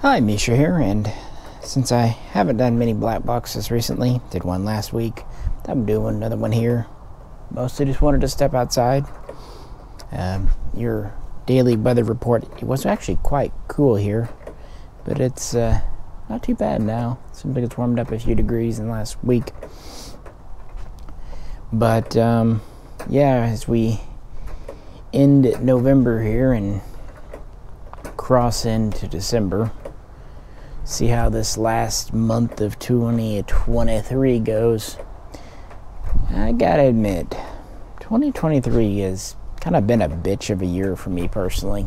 Hi, Misha here, and since I haven't done many black boxes recently, did one last week, I'm doing another one here. Mostly just wanted to step outside. Um, your daily weather report, it was actually quite cool here, but it's uh, not too bad now. Seems like it's warmed up a few degrees in the last week. But um, yeah, as we end November here and cross into December, see how this last month of 2023 goes. I gotta admit, 2023 has kind of been a bitch of a year for me personally.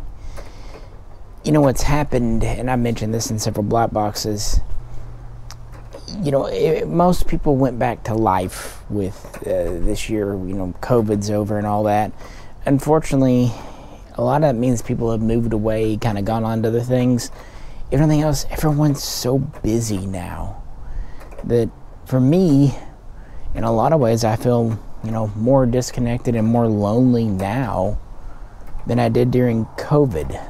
You know what's happened, and I mentioned this in several black boxes. You know, it, most people went back to life with uh, this year. You know, COVID's over and all that. Unfortunately, a lot of that means people have moved away, kind of gone on to other things everything else, everyone's so busy now that for me, in a lot of ways, I feel, you know, more disconnected and more lonely now than I did during COVID.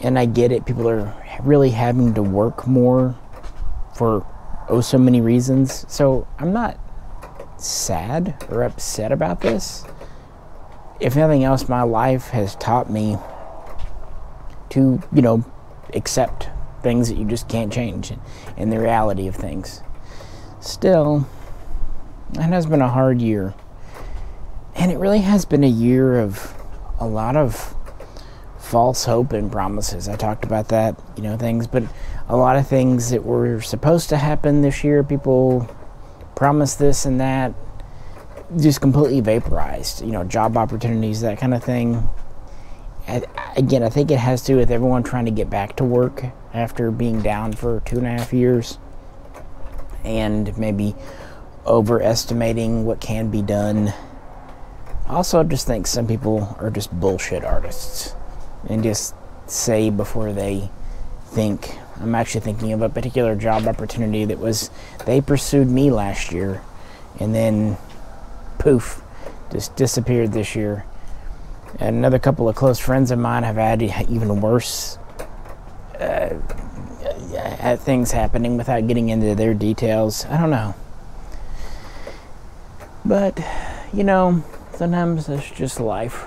And I get it, people are really having to work more for oh so many reasons. So I'm not sad or upset about this. If nothing else, my life has taught me to, you know, accept things that you just can't change in the reality of things. Still, it has been a hard year. And it really has been a year of a lot of false hope and promises. I talked about that, you know, things, but a lot of things that were supposed to happen this year, people promised this and that, just completely vaporized. You know, job opportunities, that kind of thing again, I think it has to do with everyone trying to get back to work after being down for two and a half years and maybe overestimating what can be done. Also, I just think some people are just bullshit artists and just say before they think. I'm actually thinking of a particular job opportunity that was, they pursued me last year and then poof, just disappeared this year and another couple of close friends of mine have had even worse uh, things happening without getting into their details. I don't know. But, you know, sometimes it's just life.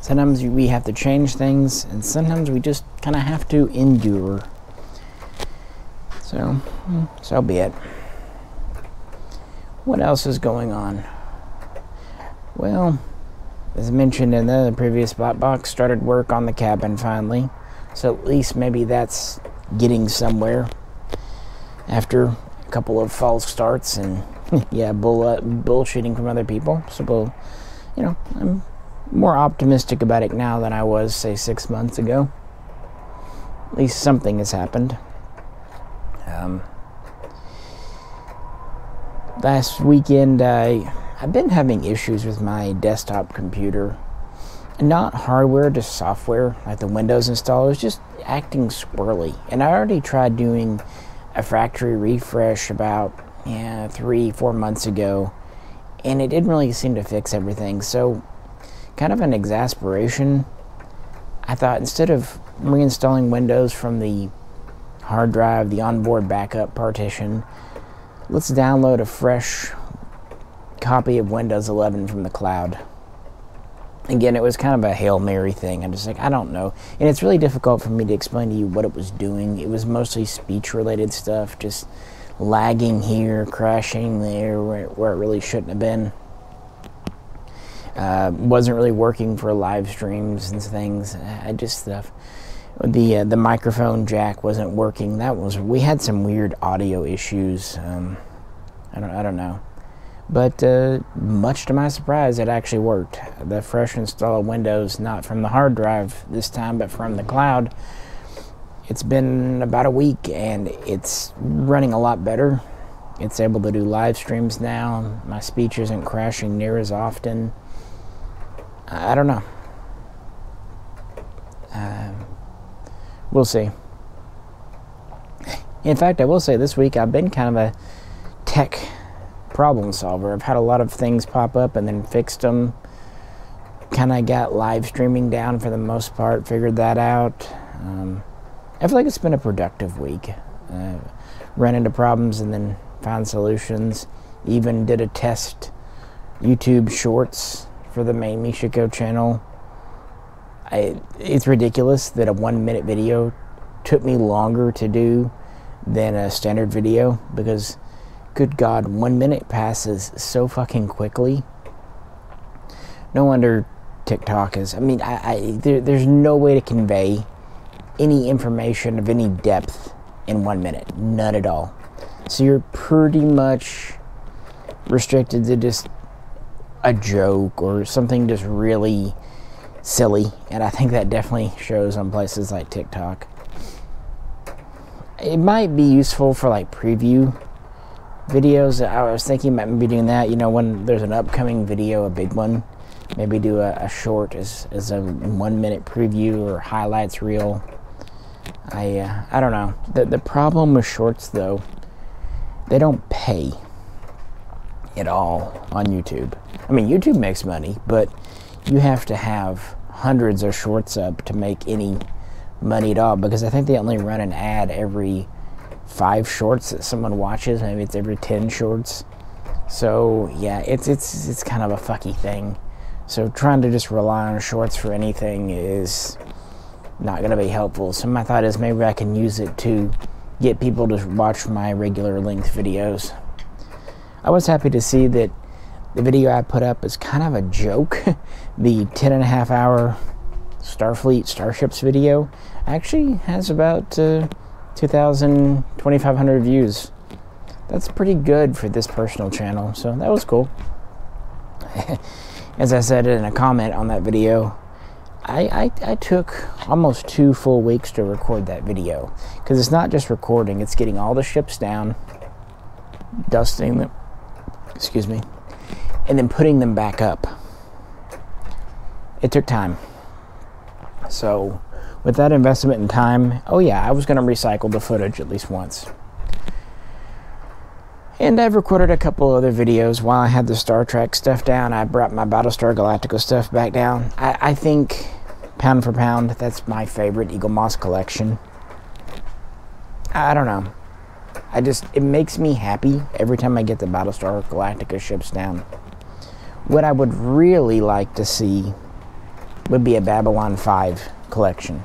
Sometimes we have to change things, and sometimes we just kind of have to endure. So, so be it. What else is going on? Well, as mentioned in the previous black box, started work on the cabin finally. So at least maybe that's getting somewhere after a couple of false starts and yeah, bull, uh, bullshitting from other people. So, we'll, you know, I'm more optimistic about it now than I was, say, six months ago. At least something has happened. Um, last weekend, I I've been having issues with my desktop computer. Not hardware, just software, like the Windows installer, is just acting squirrely. And I already tried doing a factory refresh about yeah, three, four months ago, and it didn't really seem to fix everything. So, kind of an exasperation. I thought instead of reinstalling Windows from the hard drive, the onboard backup partition, let's download a fresh copy of Windows 11 from the cloud. Again, it was kind of a Hail Mary thing. I'm just like, I don't know. And it's really difficult for me to explain to you what it was doing. It was mostly speech related stuff, just lagging here, crashing there where, where it really shouldn't have been. Uh, wasn't really working for live streams and things. I just stuff. The uh, the microphone jack wasn't working. That was we had some weird audio issues. Um, I don't I don't know. But uh, much to my surprise, it actually worked. The fresh install of Windows, not from the hard drive this time, but from the cloud. It's been about a week and it's running a lot better. It's able to do live streams now. My speech isn't crashing near as often. I don't know. Uh, we'll see. In fact, I will say this week I've been kind of a tech problem solver. I've had a lot of things pop up and then fixed them. Kind of got live streaming down for the most part, figured that out. Um, I feel like it's been a productive week. Uh, ran into problems and then found solutions. Even did a test YouTube Shorts for the main Mishaco channel. I, it's ridiculous that a one minute video took me longer to do than a standard video because, good God, one minute passes so fucking quickly. No wonder TikTok is. I mean, I, I there, there's no way to convey any information of any depth in one minute. None at all. So you're pretty much restricted to just a joke or something just really silly. And I think that definitely shows on places like TikTok. It might be useful for like preview videos. I was thinking about maybe doing that. You know, when there's an upcoming video, a big one, maybe do a, a short as, as a one minute preview or highlights reel. I uh, I don't know. The the problem with shorts though, they don't pay at all on YouTube. I mean, YouTube makes money, but you have to have hundreds of shorts up to make any money at all because I think they only run an ad every five shorts that someone watches. Maybe it's every ten shorts. So yeah, it's it's it's kind of a fucky thing. So trying to just rely on shorts for anything is not going to be helpful. So my thought is maybe I can use it to get people to watch my regular length videos. I was happy to see that the video I put up is kind of a joke. the 10 and a half hour Starfleet Starships video actually has about uh, 2,000, 2,500 views. That's pretty good for this personal channel, so that was cool. As I said in a comment on that video, I, I, I, took almost two full weeks to record that video because it's not just recording, it's getting all the ships down, dusting them, excuse me, and then putting them back up. It took time. So, with that investment in time, oh yeah, I was going to recycle the footage at least once. And I've recorded a couple other videos while I had the Star Trek stuff down. I brought my Battlestar Galactica stuff back down. I, I think, pound for pound, that's my favorite Eaglemoss collection. I don't know. I just, it makes me happy every time I get the Battlestar Galactica ships down. What I would really like to see would be a Babylon 5 collection.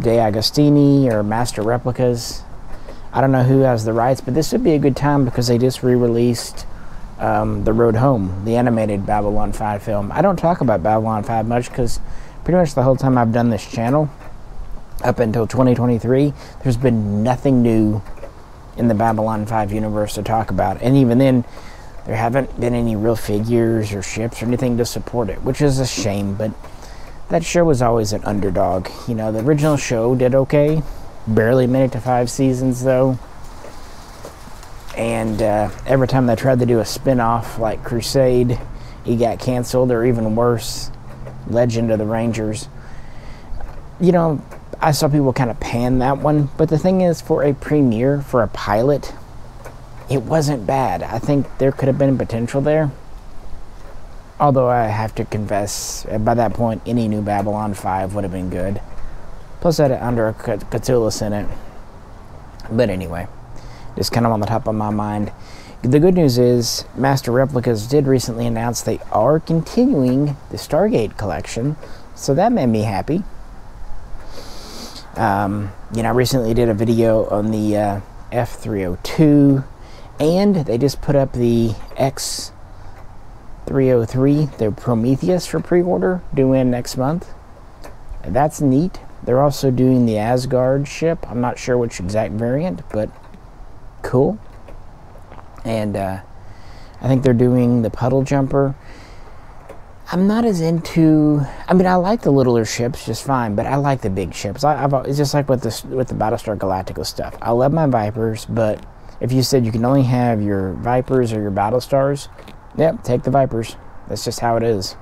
De Agostini or Master Replicas. I don't know who has the rights, but this would be a good time because they just re released um, The Road Home, the animated Babylon 5 film. I don't talk about Babylon 5 much because pretty much the whole time I've done this channel, up until 2023, there's been nothing new in the Babylon 5 universe to talk about. And even then, there haven't been any real figures or ships or anything to support it, which is a shame, but that show was always an underdog. You know, the original show did okay, barely made it to five seasons though. And uh, every time they tried to do a spin off like Crusade, he got canceled, or even worse, Legend of the Rangers. You know, I saw people kind of pan that one, but the thing is, for a premiere, for a pilot, it wasn't bad. I think there could have been potential there. Although I have to confess, by that point, any new Babylon 5 would have been good. Plus, I had Andreas Katsulas in it. But anyway, just kind of on the top of my mind. The good news is, Master Replicas did recently announce they are continuing the Stargate collection, so that made me happy. Um, you know, I recently did a video on the uh, F302 and they just put up the X303, the Prometheus for pre order, due in next month. That's neat. They're also doing the Asgard ship. I'm not sure which exact variant, but cool. And uh, I think they're doing the puddle jumper. I'm not as into. I mean, I like the littler ships just fine, but I like the big ships. I, have it's just like with the with the Battlestar Galactica stuff. I love my Vipers, but if you said you can only have your Vipers or your Battle Stars, yep, take the Vipers. That's just how it is.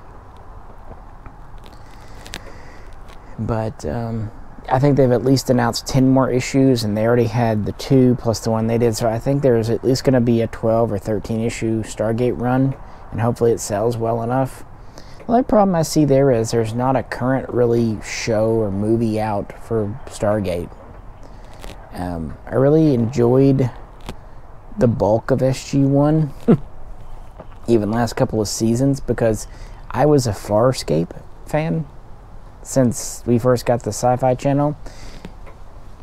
But um, I think they've at least announced 10 more issues, and they already had the two plus the one they did. So I think there's at least going to be a 12 or 13 issue Stargate run, and hopefully it sells well enough The only problem I see there is there's not a current really show or movie out for Stargate. Um, I really enjoyed the bulk of SG1, even last couple of seasons, because I was a Farscape fan since we first got the Sci Fi Channel.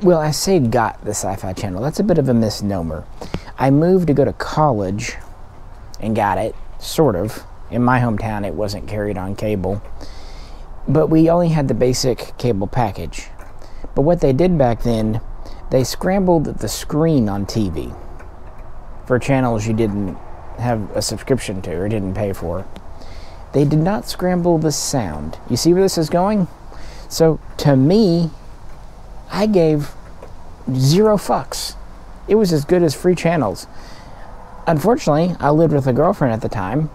Well, I say got the Sci Fi Channel. That's a bit of a misnomer. I moved to go to college and got it, sort of in my hometown, it wasn't carried on cable. But we only had the basic cable package. But what they did back then, they scrambled the screen on TV for channels you didn't have a subscription to or didn't pay for. They did not scramble the sound. You see where this is going? So to me, I gave zero fucks. It was as good as free channels. Unfortunately, I lived with a girlfriend at the time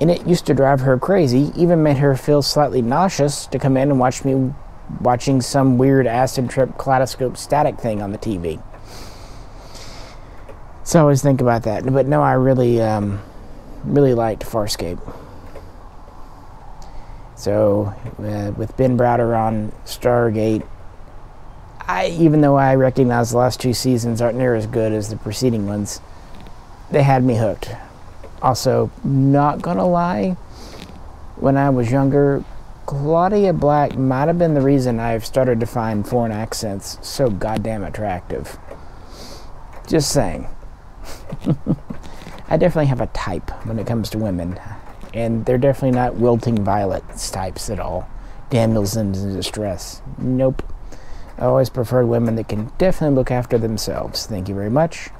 and it used to drive her crazy, even made her feel slightly nauseous to come in and watch me watching some weird acid trip kaleidoscope static thing on the TV. So I always think about that. But no, I really, um, really liked Farscape. So uh, with Ben Browder on Stargate, I even though I recognize the last two seasons aren't near as good as the preceding ones, they had me hooked. Also, not gonna lie, when I was younger, Claudia Black might have been the reason I've started to find foreign accents so goddamn attractive. Just saying. I definitely have a type when it comes to women, and they're definitely not wilting violets types at all. Damsels in distress. Nope. I always preferred women that can definitely look after themselves. Thank you very much.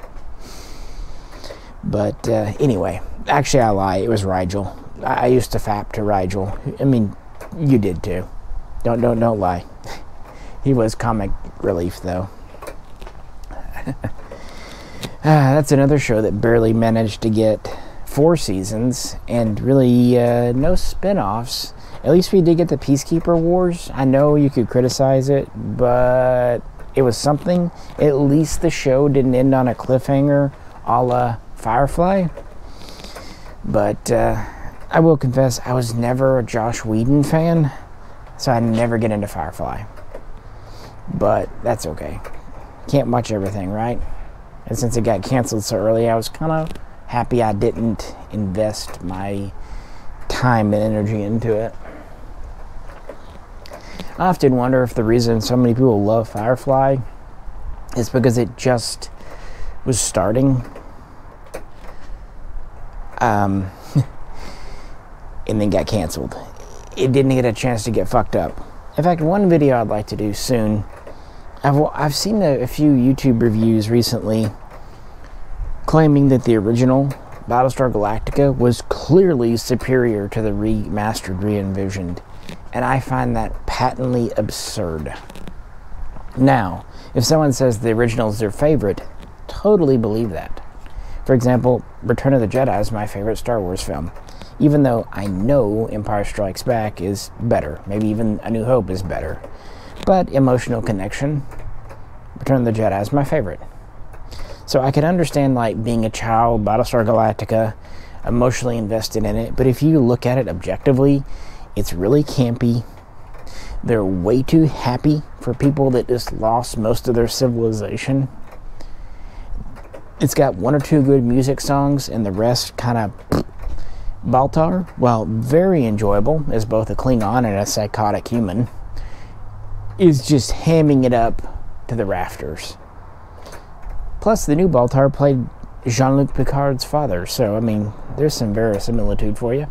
But uh, anyway, actually, I lie. It was Rygel. I, I used to fap to Rygel. I mean, you did too. Don't don't don't lie. he was comic relief though. ah, that's another show that barely managed to get four seasons and really uh, no spin-offs. At least we did get the Peacekeeper Wars. I know you could criticize it, but it was something. At least the show didn't end on a cliffhanger a la Firefly. But uh, I will confess, I was never a Josh Whedon fan, so I never get into Firefly. But that's okay. Can't watch everything, right? And since it got canceled so early, I was kind of happy I didn't invest my time and energy into it. I often wonder if the reason so many people love Firefly is because it just was starting um, and then got canceled. It didn't get a chance to get fucked up. In fact, one video I'd like to do soon. I've, I've seen a, a few YouTube reviews recently claiming that the original Battlestar Galactica was clearly superior to the remastered, re envisioned. And I find that patently absurd. Now, if someone says the original is their favorite, totally believe that. For example, Return of the Jedi is my favorite Star Wars film, even though I know Empire Strikes Back is better. Maybe even A New Hope is better. But emotional connection, Return of the Jedi is my favorite. So I can understand like being a child, Battlestar Galactica, emotionally invested in it, but if you look at it objectively, it's really campy. They're way too happy for people that just lost most of their civilization it's got one or two good music songs, and the rest kind of. Baltar, while very enjoyable as both a Klingon and a psychotic human, is just hamming it up to the rafters. Plus, the new Baltar played Jean Luc Picard's father, so I mean, there's some verisimilitude for you.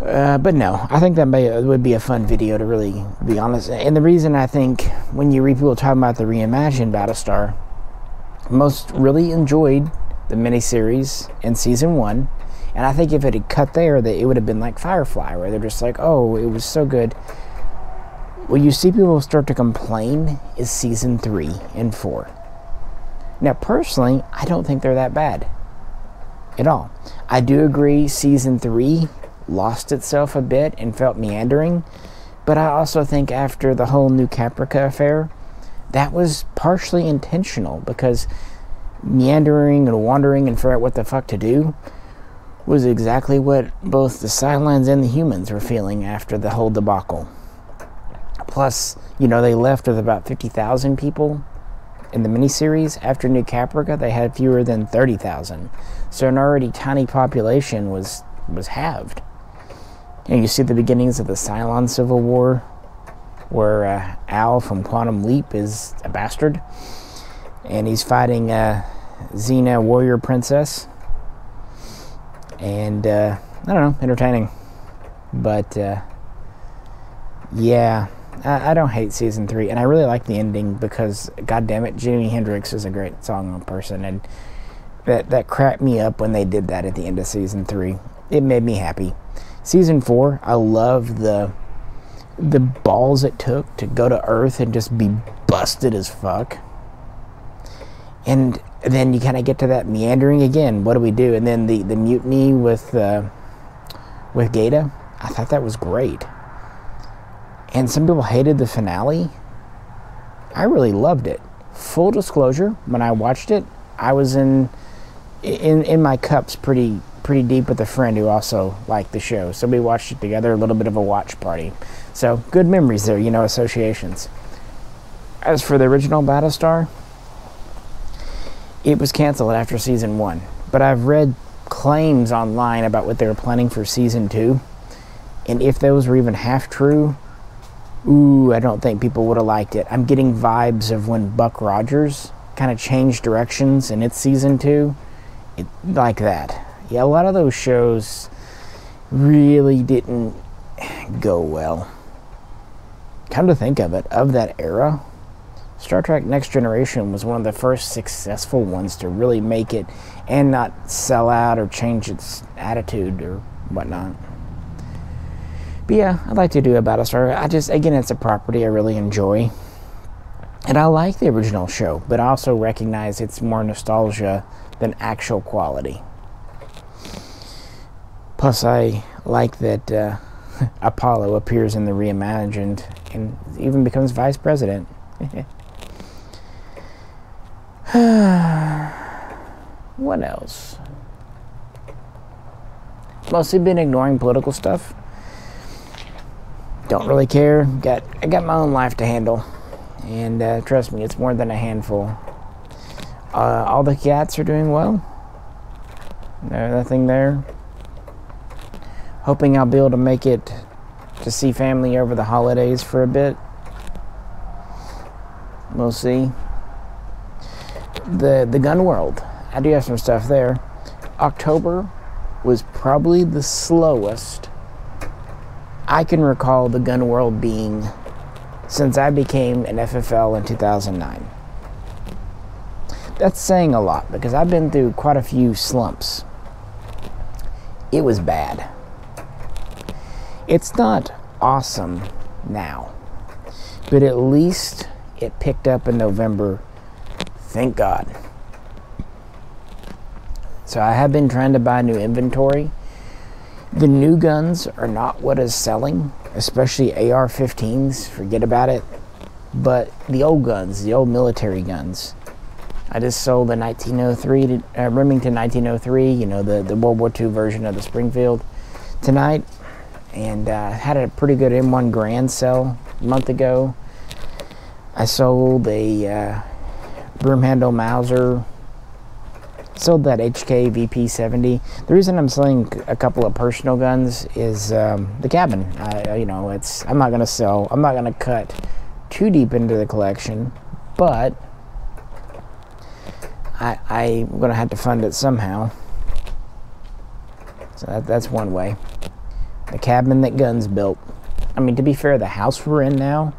Uh, but no, I think that may, would be a fun video to really be honest. And the reason I think when you read people talking about the reimagined Battlestar, most really enjoyed the miniseries in season one. And I think if it had cut there, that it would have been like Firefly, where they're just like, oh, it was so good. What you see people start to complain is season three and four. Now, personally, I don't think they're that bad at all. I do agree season three lost itself a bit and felt meandering, but I also think after the whole New Caprica affair, that was partially intentional because meandering and wandering and figure out what the fuck to do was exactly what both the Cylons and the humans were feeling after the whole debacle. Plus, you know, they left with about 50,000 people in the miniseries. After New Caprica, they had fewer than 30,000. So an already tiny population was, was halved. And you see the beginnings of the Cylon Civil War, where uh, Al from Quantum Leap is a bastard. And he's fighting uh, Xena, Warrior Princess. And, uh, I don't know, entertaining. But, uh, yeah I, I, don't hate season three, and I really like the ending because, god damn it, Jimi Hendrix is a great song person, and that that cracked me up when they did that at the end of season three. It made me happy. Season four, I love the the balls it took to go to Earth and just be busted as fuck. And then you kind of get to that meandering again. What do we do? And then the the mutiny with uh, with Gaeta. I thought that was great and some people hated the finale. I really loved it. Full disclosure, when I watched it, I was in in in my cups pretty pretty deep with a friend who also liked the show. So we watched it together, a little bit of a watch party. So good memories there, you know, associations. As for the original Battlestar, it was canceled after season one. But I've read claims online about what they were planning for season two. And if those were even half true, ooh, I don't think people would have liked it. I'm getting vibes of when Buck Rogers kind of changed directions in its season two. It, like that. Yeah, a lot of those shows really didn't go well. Come to think of it, of that era, Star Trek Next Generation was one of the first successful ones to really make it and not sell out or change its attitude or whatnot. But yeah, I'd like to do a Battlestar. I just, again, it's a property I really enjoy. And I like the original show, but I also recognize it's more nostalgia than actual quality. Plus, I like that uh, Apollo appears in the reimagined and even becomes vice president. what else? Mostly been ignoring political stuff don't really care. Got I got my own life to handle, and uh, trust me, it's more than a handful. Uh, all the cats are doing well. No, nothing there. Hoping I'll be able to make it to see family over the holidays for a bit. We'll see. The the gun world. I do have some stuff there. October was probably the slowest I can recall the gun world being since I became an FFL in 2009. That's saying a lot because I've been through quite a few slumps. It was bad. It's not awesome now, but at least it picked up in November. Thank God. So I have been trying to buy new inventory the new guns are not what is selling, especially AR 15s, forget about it. But the old guns, the old military guns. I just sold the 1903 to, uh, Remington 1903, you know, the, the World War II version of the Springfield tonight. And uh, had a pretty good M1 Garand sale a month ago. I sold a uh, broom handle Mauser sold that HK VP70. The reason I'm selling a couple of personal guns is um, the cabin. I, you know, it's I'm not gonna sell. I'm not gonna cut too deep into the collection, but I, I'm gonna have to fund it somehow. So that, that's one way. The cabin that Guns built. I mean, to be fair, the house we're in now,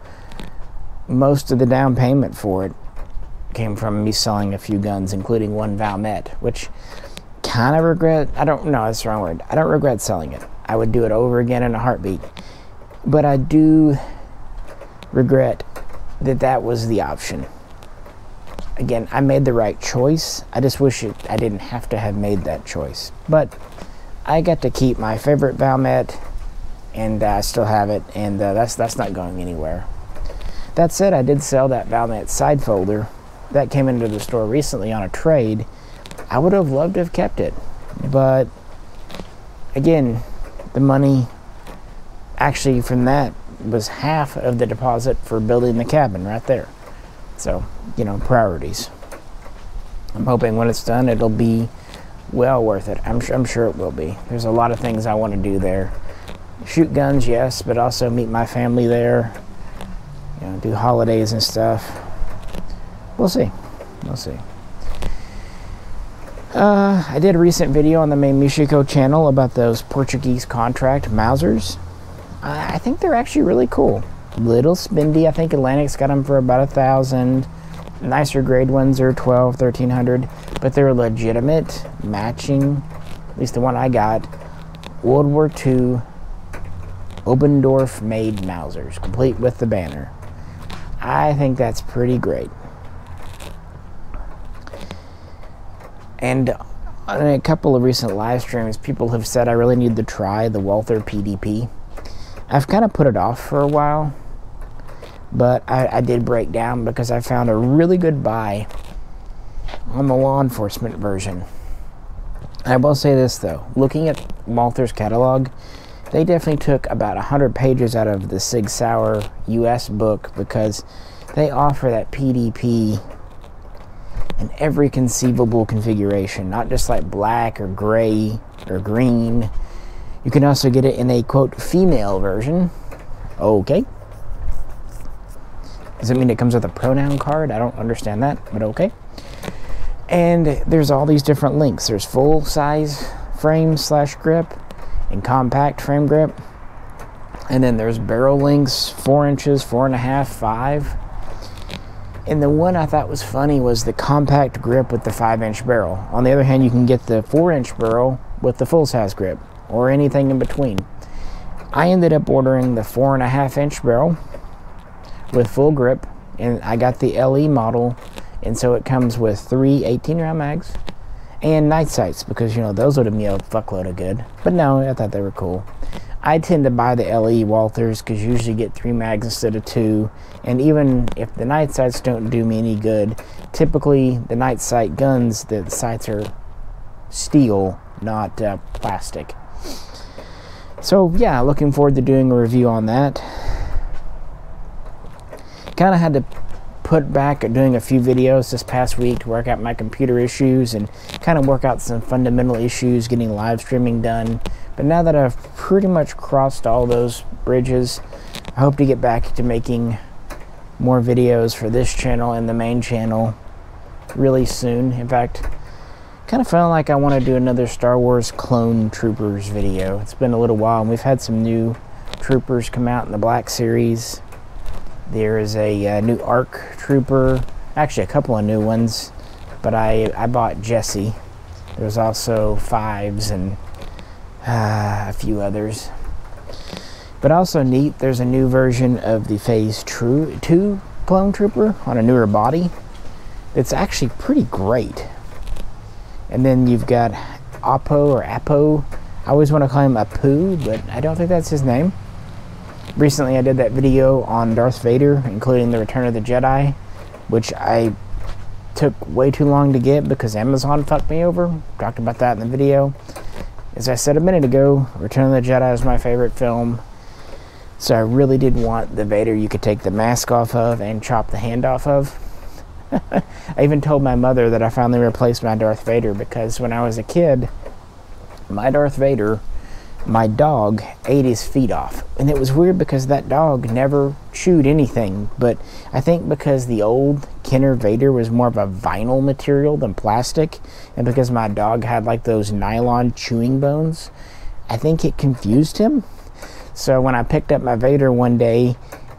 most of the down payment for it came from me selling a few guns, including one Valmet, which kind of regret. I don't know, that's the wrong word. I don't regret selling it. I would do it over again in a heartbeat. But I do regret that that was the option. Again, I made the right choice. I just wish it, I didn't have to have made that choice. But I got to keep my favorite Valmet, and I still have it, and uh, that's that's not going anywhere. That said, I did sell that Valmet side folder that came into the store recently on a trade. I would have loved to have kept it, but again, the money actually from that was half of the deposit for building the cabin right there. So, you know, priorities. I'm hoping when it's done, it'll be well worth it. I'm sure, I'm sure it will be. There's a lot of things I want to do there. Shoot guns, yes, but also meet my family there. You know, do holidays and stuff. We'll see. We'll see. Uh, I did a recent video on the main Mishaco channel about those Portuguese contract Mausers. I think they're actually really cool. Little spendy. I think Atlantic's got them for about a thousand. Nicer grade ones are 12, 1300, but they're legitimate matching. At least the one I got, World War II Oberndorf made Mausers, complete with the banner. I think that's pretty great. And on a couple of recent live streams, people have said I really need to try the Walther PDP. I've kind of put it off for a while, but I, I did break down because I found a really good buy on the law enforcement version. I will say this though, looking at Walther's catalog, they definitely took about 100 pages out of the Sig Sauer US book because they offer that PDP in every conceivable configuration, not just like black or gray or green. You can also get it in a quote female version. Okay. Does it mean it comes with a pronoun card? I don't understand that, but okay. And there's all these different links. There's full size frame slash grip and compact frame grip. And then there's barrel links, four inches, four and a half, five. And the one I thought was funny was the compact grip with the 5 inch barrel. On the other hand, you can get the 4 inch barrel with the full size grip or anything in between. I ended up ordering the 4.5 inch barrel with full grip, and I got the LE model, and so it comes with three 18 round mags and night sights because you know those would have been a fuckload of good. But no, I thought they were cool. I tend to buy the LE Walthers because you usually get three mags instead of two. And even if the night sights don't do me any good, typically the night sight guns, the, sights are steel, not uh, plastic. So yeah, looking forward to doing a review on that. Kind of had to put back doing a few videos this past week to work out my computer issues and kind of work out some fundamental issues getting live streaming done but now that I've pretty much crossed all those bridges, I hope to get back to making more videos for this channel and the main channel really soon. In fact, kind of feeling like I want to do another Star Wars Clone Troopers video. It's been a little while, and we've had some new troopers come out in the Black Series. There is a uh, new ARC trooper, actually a couple of new ones, but I, I bought Jesse. There's also Fives and uh, a few others. But also neat, there's a new version of the Phase True 2 Clone Trooper on a newer body. It's actually pretty great. And then you've got Oppo or Apo. I always want to call him Apu, but I don't think that's his name. Recently, I did that video on Darth Vader, including the Return of the Jedi, which I took way too long to get because Amazon fucked me over. Talked about that in the video. As I said a minute ago, Return of the Jedi is my favorite film. So I really did want the Vader you could take the mask off of and chop the hand off of. I even told my mother that I finally replaced my Darth Vader because when I was a kid, my Darth Vader my dog ate his feet off. And it was weird because that dog never chewed anything. But I think because the old Kenner Vader was more of a vinyl material than plastic, and because my dog had like those nylon chewing bones, I think it confused him. So when I picked up my Vader one day,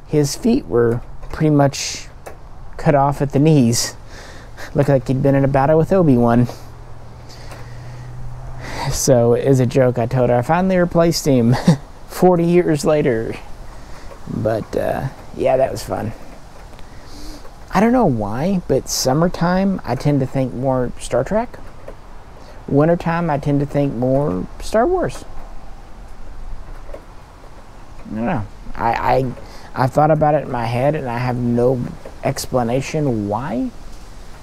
his feet were pretty much cut off at the knees. Looked like he'd been in a battle with Obi So, as a joke, I told her I finally replaced him 40 years later. But, uh, yeah, that was fun. I don't know why, but summertime I tend to think more Star Trek. Wintertime I tend to think more Star Wars. I don't know. I, I I thought about it in my head and I have no explanation why.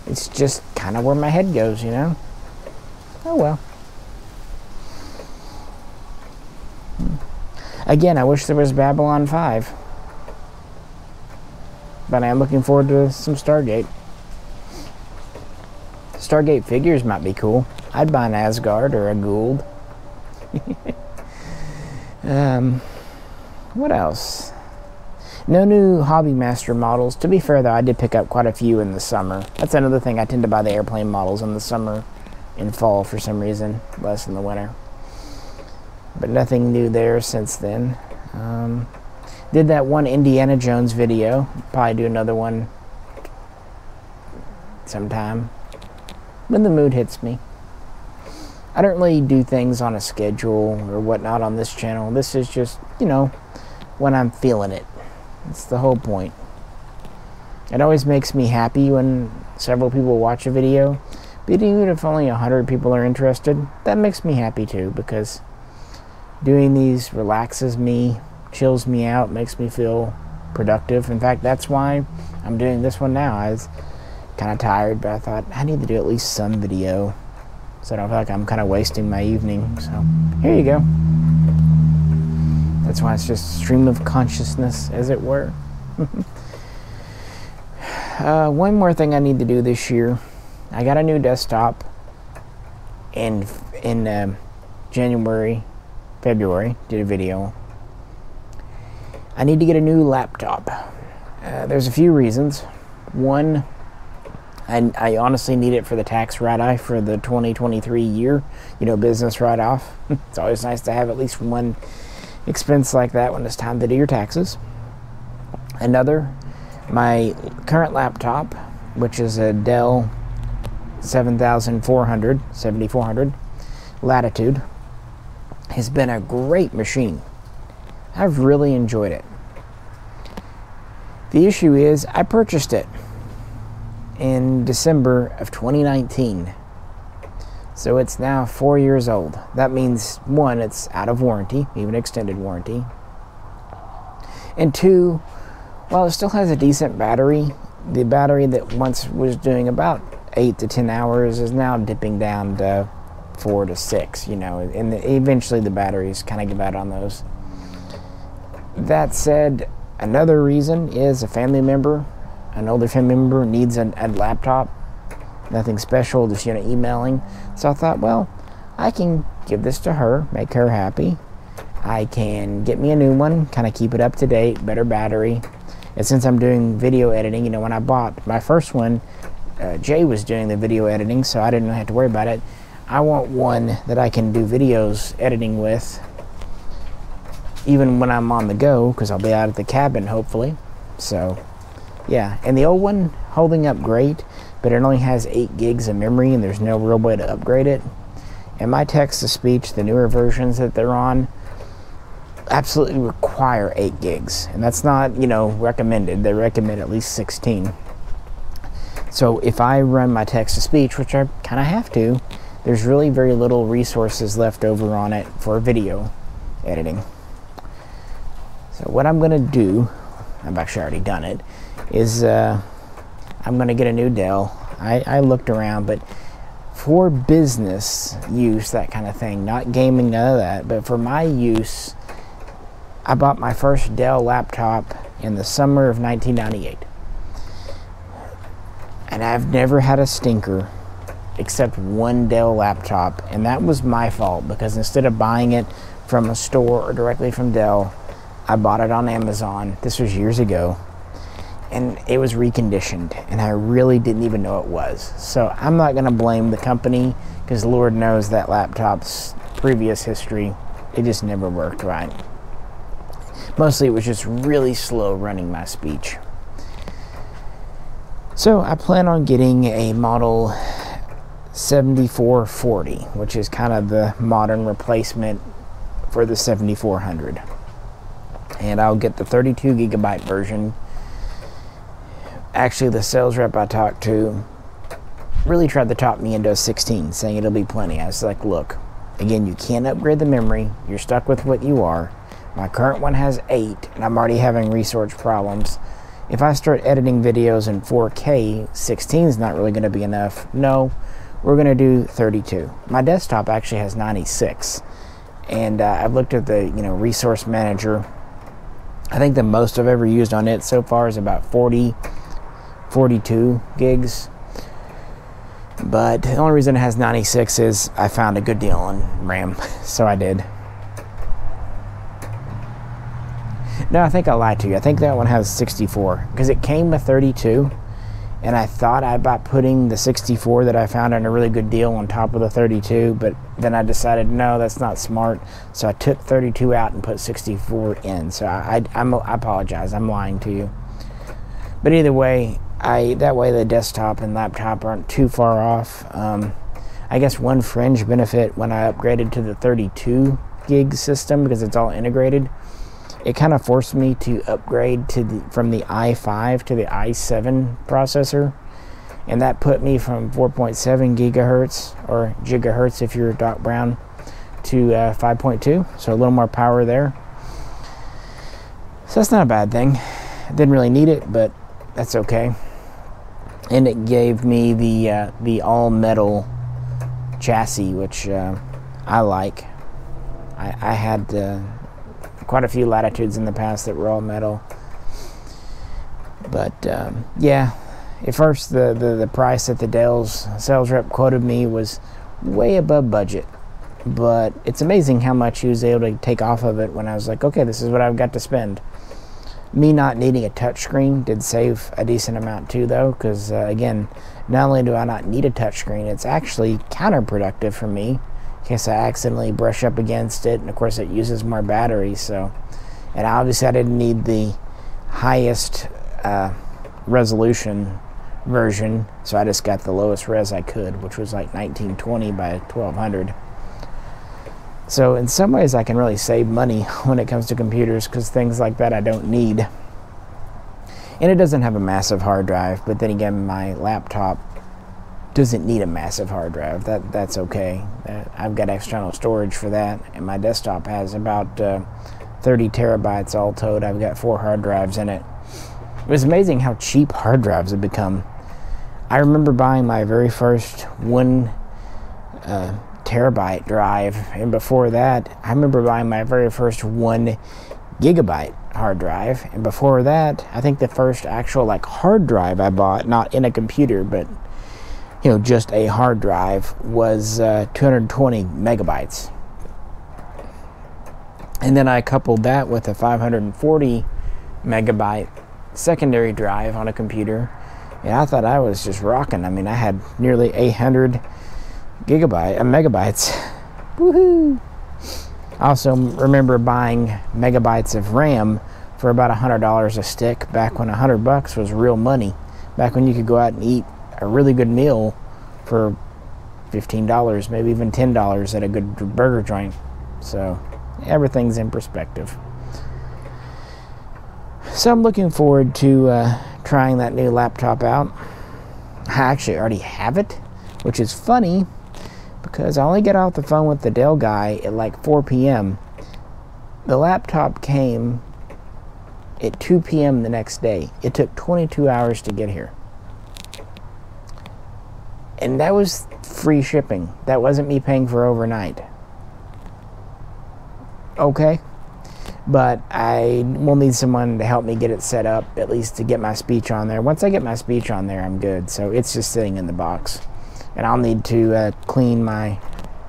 It's just kind of where my head goes, you know. Oh well. Again, I wish there was Babylon 5. But I am looking forward to some Stargate. Stargate figures might be cool. I'd buy an Asgard or a Goa'uld. um, what else? No new Hobby Master models. To be fair, though, I did pick up quite a few in the summer. That's another thing. I tend to buy the airplane models in the summer and fall for some reason, less in the winter. But nothing new there since then. Um, did that one Indiana Jones video. Probably do another one sometime when the mood hits me. I don't really do things on a schedule or whatnot on this channel. This is just, you know, when I'm feeling it. It's the whole point. It always makes me happy when several people watch a video. But even if only 100 people are interested, that makes me happy too because doing these relaxes me, chills me out, makes me feel productive. In fact, that's why I'm doing this one now. I was kind of tired, but I thought I need to do at least some video so I don't feel like I'm kind of wasting my evening. So here you go. That's why it's just stream of consciousness, as it were. uh, one more thing I need to do this year. I got a new desktop in in uh, January, February. Did a video. I need to get a new laptop. Uh, there's a few reasons. One, I, I honestly need it for the tax write-off for the 2023 year. You know, business write-off. it's always nice to have at least one expense like that when it's time to do your taxes. Another, my current laptop, which is a Dell 7400, 7400 Latitude, has been a great machine. I've really enjoyed it. The issue is, I purchased it in December of 2019. So it's now four years old. That means one, it's out of warranty, even extended warranty. And two, while it still has a decent battery, the battery that once was doing about eight to ten hours is now dipping down to four to six, you know, and eventually the batteries kind of give out on those. That said, another reason is a family member, an older family member needs a, a laptop nothing special, just you know, emailing. So I thought, well, I can give this to her, make her happy. I can get me a new one, kind of keep it up to date, better battery. And since I'm doing video editing, you know, when I bought my first one, uh, Jay was doing the video editing, so I didn't have to worry about it. I want one that I can do videos editing with, even when I'm on the go, because I'll be out at the cabin hopefully. So, yeah. And the old one holding up great but it only has 8 gigs of memory and there's no real way to upgrade it. And my text to speech, the newer versions that they're on, absolutely require 8 gigs. And that's not, you know, recommended. They recommend at least 16. So if I run my text to speech, which I kind of have to, there's really very little resources left over on it for video editing. So what I'm going to do, I've actually already done it, is uh, I'm going to get a new Dell. I, I looked around, but for business use, that kind of thing, not gaming, none of that, but for my use, I bought my first Dell laptop in the summer of 1998. And I've never had a stinker except one Dell laptop, and that was my fault because instead of buying it from a store or directly from Dell, I bought it on Amazon. This was years ago and it was reconditioned and I really didn't even know it was. So I'm not going to blame the company because Lord knows that laptop's previous history, it just never worked right. Mostly it was just really slow running my speech. So I plan on getting a model 7440, which is kind of the modern replacement for the 7400. And I'll get the 32 gigabyte version actually the sales rep I talked to really tried to talk me into a 16, saying it'll be plenty. I was like, look, again, you can't upgrade the memory. You're stuck with what you are. My current one has 8, and I'm already having resource problems. If I start editing videos in 4K, 16 is not really going to be enough. No, we're going to do 32. My desktop actually has 96, and uh, I've looked at the you know resource manager. I think the most I've ever used on it so far is about 40, 42 gigs. But the only reason it has 96 is I found a good deal on RAM, so I did. No, I think I lied to you. I think that one has 64 because it came with 32 and I thought about putting the 64 that I found on a really good deal on top of the 32, but then I decided no, that's not smart. So I took 32 out and put 64 in. So I, I, I apologize, I'm lying to you. But either way, I that way the desktop and laptop aren't too far off. Um, I guess one fringe benefit when I upgraded to the 32 gig system because it's all integrated it kind of forced me to upgrade to the, from the i5 to the i7 processor. And that put me from 4.7 gigahertz or gigahertz if you're Doc Brown to uh, 5.2 so a little more power there. So that's not a bad thing. I didn't really need it but that's okay. And it gave me the uh, the all metal chassis which uh, I like. I, I had uh, quite a few latitudes in the past that were all metal. But um, yeah, at first the, the, the price that the Dell's sales rep quoted me was way above budget. But it's amazing how much he was able to take off of it when I was like, okay, this is what I've got to spend. Me not needing a touchscreen did save a decent amount too, though, because uh, again, not only do I not need a touchscreen, it's actually counterproductive for me case I accidentally brush up against it, and of course it uses more battery. So, and obviously I didn't need the highest uh, resolution version, so I just got the lowest res I could, which was like 1920 by 1200. So in some ways I can really save money when it comes to computers because things like that I don't need. And it doesn't have a massive hard drive, but then again my laptop doesn't need a massive hard drive. That that's okay. Uh, I've got external storage for that, and my desktop has about uh, 30 terabytes all told. I've got four hard drives in it. It was amazing how cheap hard drives have become. I remember buying my very first one uh, terabyte drive, and before that, I remember buying my very first one gigabyte hard drive, and before that, I think the first actual like hard drive I bought, not in a computer, but you know, just a hard drive was uh, 220 megabytes. And then I coupled that with a 540 megabyte secondary drive on a computer. And I thought I was just rocking. I mean, I had nearly 800 gigabyte uh, megabytes. Woohoo! I also remember buying megabytes of RAM for about $100 a stick back when 100 bucks was real money. Back when you could go out and eat a really good meal for $15, maybe even $10 at a good burger joint. So everything's in perspective. So I'm looking forward to uh, trying that new laptop out. I actually already have it, which is funny because I only get off the phone with the Dell guy at like 4 p.m. The laptop came at 2 p.m. the next day. It took 22 hours to get here and that was free shipping. That wasn't me paying for overnight. Okay. But I will need someone to help me get it set up, at least to get my speech on there. Once I get my speech on there, I'm good. So it's just sitting in the box. And I'll need to uh, clean my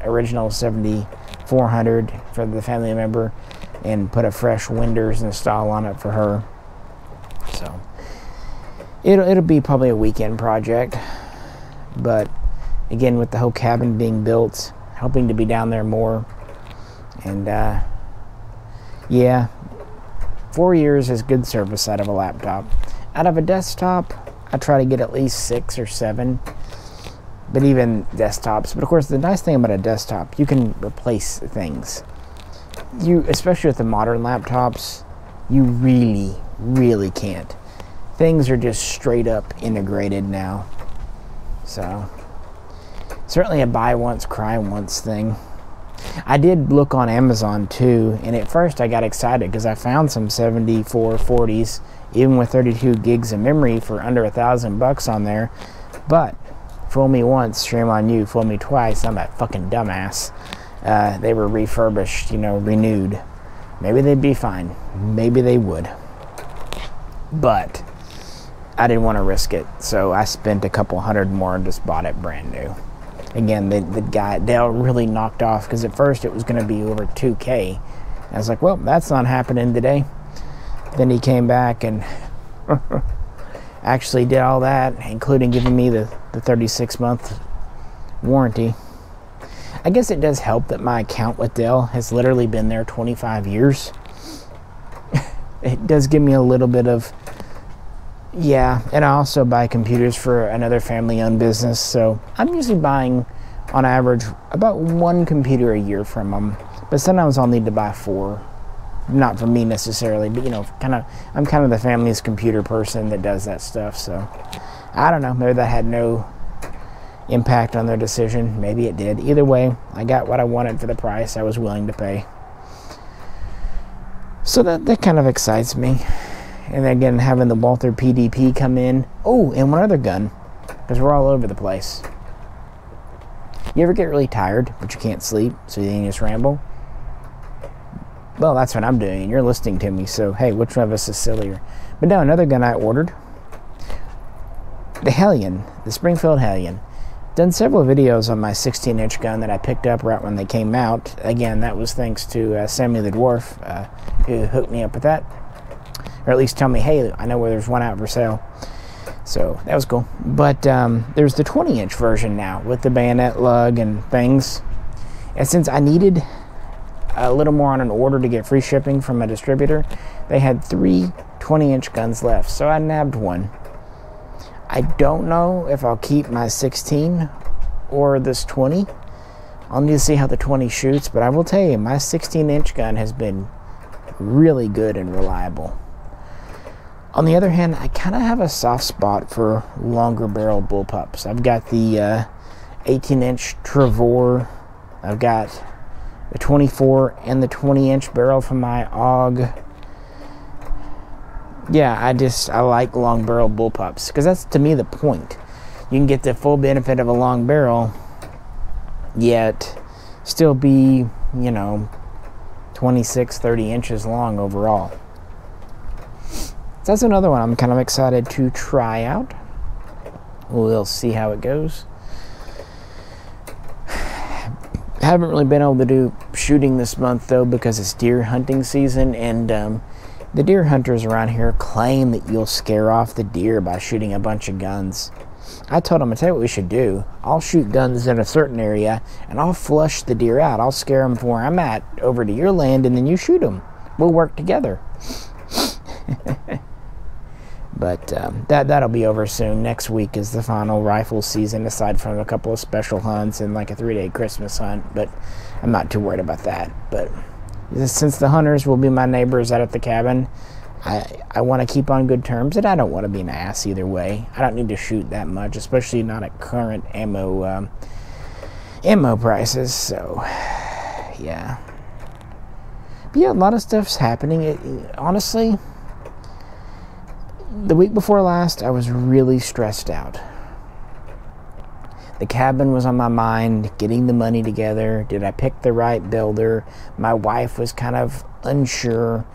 original 7400 for the family member and put a fresh Winders install on it for her. So it'll, it'll be probably a weekend project. But again, with the whole cabin being built, hoping to be down there more. And uh, yeah, four years is good service out of a laptop. Out of a desktop, I try to get at least six or seven. But even desktops. But of course, the nice thing about a desktop, you can replace things. You, especially with the modern laptops, you really, really can't. Things are just straight up integrated now. So, certainly a buy once, cry once thing. I did look on Amazon too, and at first I got excited because I found some 7440s, even with 32 gigs of memory for under a thousand bucks on there. But fool me once, shame on you. Fool me twice, I'm a fucking dumbass. uh, they were refurbished, you know, renewed, maybe they'd be fine. Maybe they would. But I didn't want to risk it, so I spent a couple hundred more and just bought it brand new. Again, the, the guy, Dale really knocked off because at first it was going to be over 2K. I was like, well, that's not happening today. Then he came back and actually did all that, including giving me the, the 36 month warranty. I guess it does help that my account with Dell has literally been there 25 years. it does give me a little bit of, yeah, and I also buy computers for another family owned business, so I'm usually buying on average about one computer a year from them, but sometimes I'll need to buy four. Not for me necessarily, but you know, kind of, I'm kind of the family's computer person that does that stuff, so I don't know, maybe that had no impact on their decision. Maybe it did. Either way, I got what I wanted for the price I was willing to pay. So that, that kind of excites me. And again, having the Walther PDP come in. Oh, and one other gun, because we're all over the place. You ever get really tired, but you can't sleep, so you just ramble? Well, that's what I'm doing, and you're listening to me, so hey, which one of us is sillier? But now, another gun I ordered the Hellion, the Springfield Hellion done several videos on my 16 inch gun that I picked up right when they came out. Again, that was thanks to uh, Sammy the Dwarf, uh, who hooked me up with that. Or at least tell me, hey, I know where there's one out for sale. So that was cool. But um, there's the 20 inch version now with the bayonet lug and things. And since I needed a little more on an order to get free shipping from a distributor, they had three 20 inch guns left. So I nabbed one. I don't know if I'll keep my 16 or this 20. I'll need to see how the 20 shoots, but I will tell you, my 16 inch gun has been really good and reliable. On the other hand, I kind of have a soft spot for longer barrel bullpups. I've got the uh, 18 inch Tavor, I've got the 24 and the 20 inch barrel from my AUG yeah, I just I like long barrel bullpups because that's to me the point. You can get the full benefit of a long barrel, yet still be you know 26, 30 inches long overall. So that's another one I'm kind of excited to try out. We'll see how it goes. Haven't really been able to do shooting this month though because it's deer hunting season and um, the deer hunters around here claim that you'll scare off the deer by shooting a bunch of guns. I told them, I tell you what we should do. I'll shoot guns in a certain area and I'll flush the deer out. I'll scare them from where I'm at over to your land and then you shoot them. We'll work together. but um, that that'll be over soon. Next week is the final rifle season, aside from a couple of special hunts and like a three-day Christmas hunt. But I'm not too worried about that. But since the hunters will be my neighbors out at the cabin, I I want to keep on good terms, and I don't want to be an ass either way. I don't need to shoot that much, especially not at current ammo um, ammo prices. So, yeah. But yeah, a lot of stuff's happening. It, honestly, the week before last, I was really stressed out. The cabin was on my mind, getting the money together. Did I pick the right builder? My wife was kind of unsure,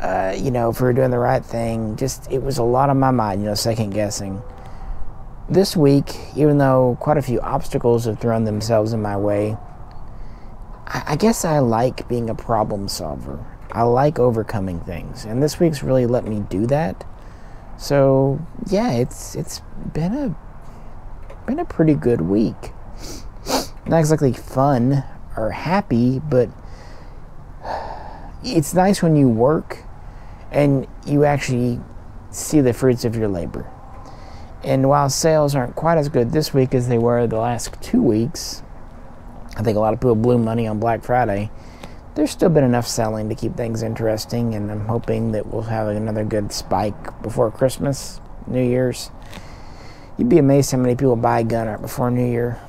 uh, you know, if we were doing the right thing. Just, it was a lot on my mind, you know, second guessing. This week, even though quite a few obstacles have thrown themselves in my way, I, I guess I like being a problem solver. I like overcoming things, and this week's really let me do that. So yeah, it's it's been a been a pretty good week. Not exactly fun or happy, but it's nice when you work and you actually see the fruits of your labor. And while sales aren't quite as good this week as they were the last two weeks, I think a lot of people blew money on Black Friday. There's still been enough selling to keep things interesting, and I'm hoping that we'll have another good spike before Christmas, New Year's you'd be amazed how many people buy gun before New Year.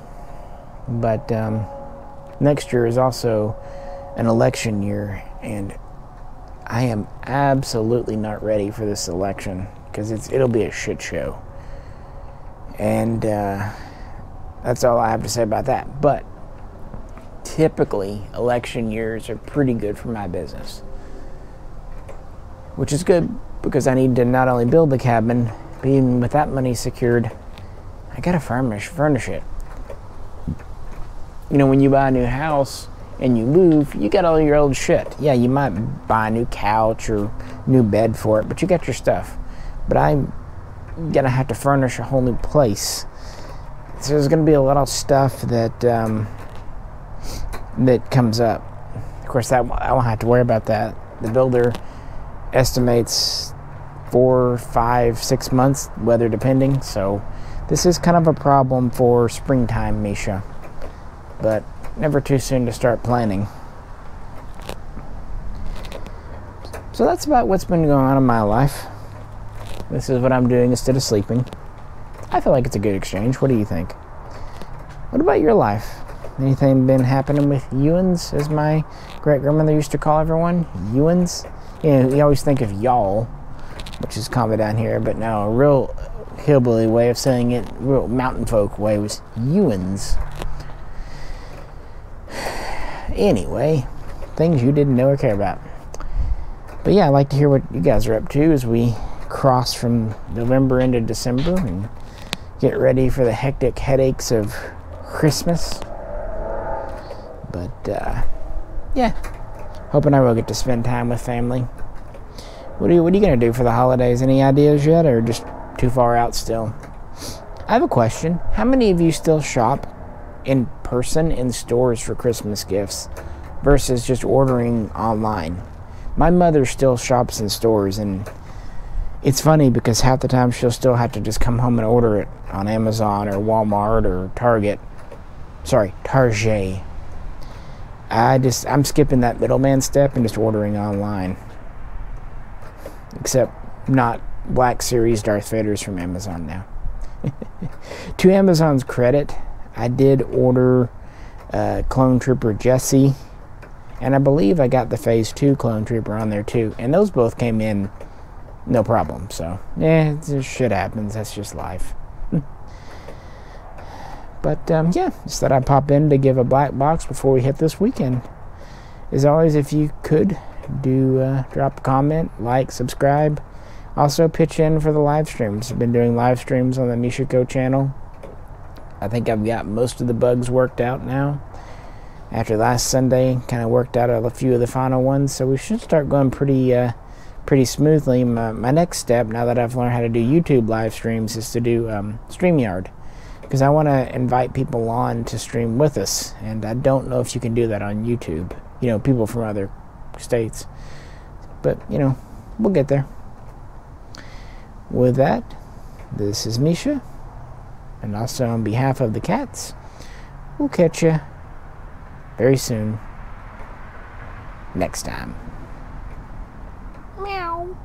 But um, next year is also an election year, and I am absolutely not ready for this election because it's it'll be a shit show. And uh, that's all I have to say about that. But typically election years are pretty good for my business. Which is good because I need to not only build the cabin, but even with that money secured, I gotta furnish furnish it. You know, when you buy a new house and you move, you got all your old shit. Yeah, you might buy a new couch or new bed for it, but you got your stuff. But I'm gonna have to furnish a whole new place. So there's gonna be a lot of stuff that um, that comes up. Of course, that I won't have to worry about that. The builder estimates four, five, six months, weather depending. So this is kind of a problem for springtime, Misha. But never too soon to start planning. So that's about what's been going on in my life. This is what I'm doing instead of sleeping. I feel like it's a good exchange. What do you think? What about your life? Anything been happening with Ewans, as my great grandmother used to call everyone? Ewans? You know, you always think of y'all, which is common down here, but no, a real hillbilly way of saying it, real mountain folk way was Ewans. Anyway, things you didn't know or care about. But yeah, I'd like to hear what you guys are up to as we cross from November into December and get ready for the hectic headaches of Christmas. But uh, yeah, hoping I will get to spend time with family. What are you What are you gonna do for the holidays? Any ideas yet, or just too far out still? I have a question. How many of you still shop in person in stores for Christmas gifts versus just ordering online? My mother still shops in stores, and it's funny because half the time she'll still have to just come home and order it on Amazon or Walmart or Target. Sorry, Target. I just I'm skipping that middleman step and just ordering online. Except not Black Series Darth Vader's from Amazon now. to Amazon's credit, I did order uh, Clone Trooper Jesse, and I believe I got the Phase 2 Clone Trooper on there too. And those both came in no problem. So, yeah, shit happens. That's just life. But um, yeah, just thought I'd pop in to give a black box before we hit this weekend. As always, if you could do uh, drop a comment, like, subscribe. Also, pitch in for the live streams. I've been doing live streams on the Mishaco channel. I think I've got most of the bugs worked out now. After last Sunday, kind of worked out a few of the final ones, so we should start going pretty, uh, pretty smoothly. My, my, next step, now that I've learned how to do YouTube live streams, is to do um, Streamyard, because I want to invite people on to stream with us, and I don't know if you can do that on YouTube. You know, people from other states, but you know, we'll get there. With that, this is Misha. And also on behalf of the cats, we'll catch you very soon next time. Meow.